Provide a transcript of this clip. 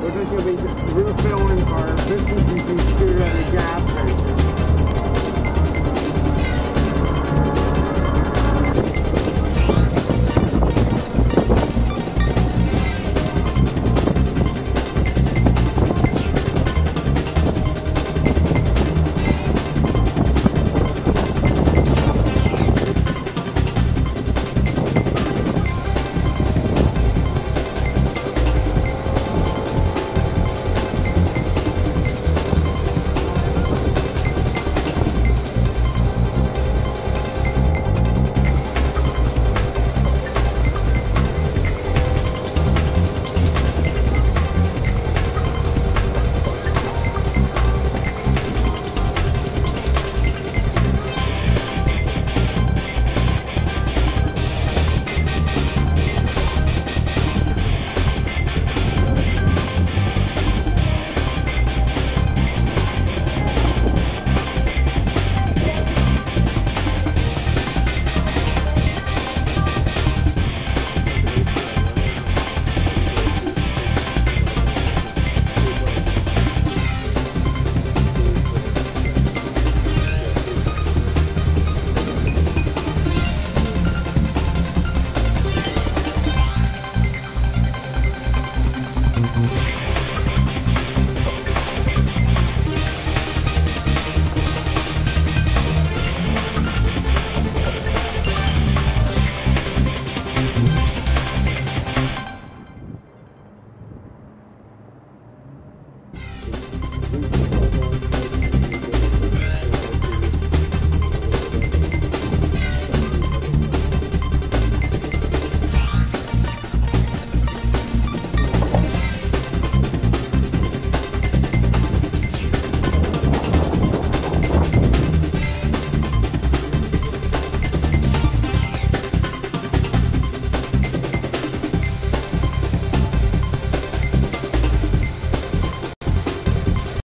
We're going to be we're filming our business and scooter at the gas